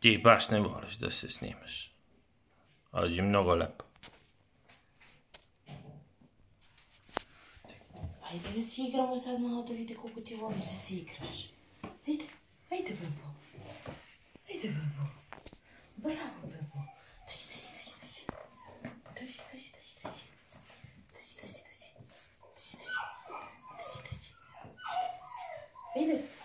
Ти баш не можеш да се снимаш. Аджи много лепо. Айде да си играме сега малко да видите колко ти водиш да си играш. Айде, айде бебо. Айде бебо. Браво бебо. Тъжи, тъжи, тъжи, тъжи. Тъжи, тъжи, тъжи, тъжи. Тъжи, тъжи, тъжи. Тъжи, тъжи. Тъжи, тъжи. Айде бебо.